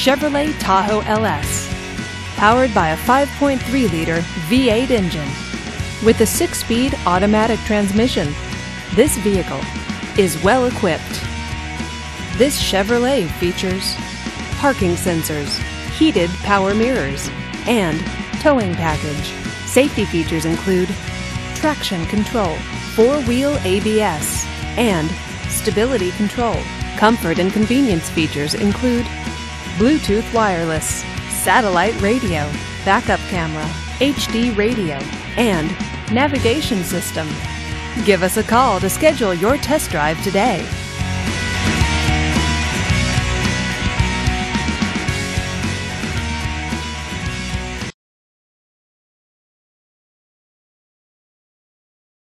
Chevrolet Tahoe LS. Powered by a 5.3 liter V8 engine with a six speed automatic transmission, this vehicle is well equipped. This Chevrolet features parking sensors, heated power mirrors, and towing package. Safety features include traction control, four wheel ABS, and stability control. Comfort and convenience features include Bluetooth wireless, satellite radio, backup camera, HD radio, and navigation system. Give us a call to schedule your test drive today.